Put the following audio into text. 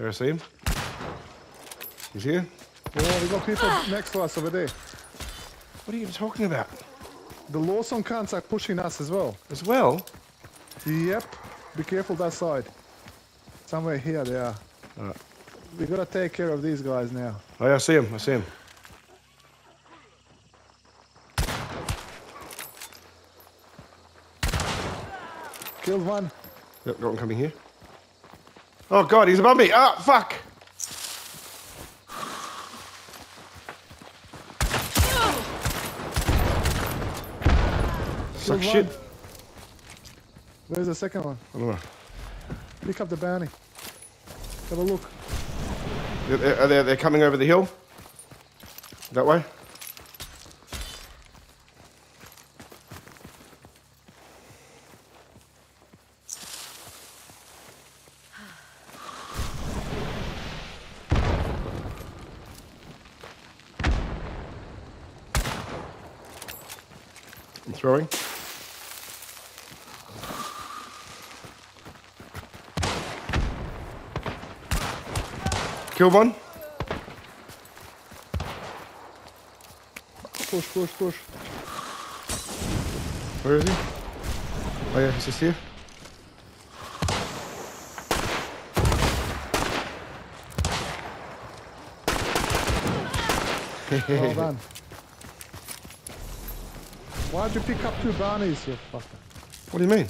There, I see him. He's here. Oh, we got people next to us over there. What are you talking about? The Lawson cunts are pushing us as well. As well? Yep. Be careful that side. Somewhere here they are. Alright. We gotta take care of these guys now. Oh, yeah, I see him. I see him. Killed one. Yep, got one coming here. Oh, God, he's above me. Ah, fuck. Suck shit. Where's the second one? I don't know. Pick up the bounty. Have a look. They're, they're, they're- they're coming over the hill. That way. I'm throwing. Kill one. Push, push, push. Where is he? Oh yeah, he's just here. Well done. Why'd you pick up two bounties, you fucker? What do you mean?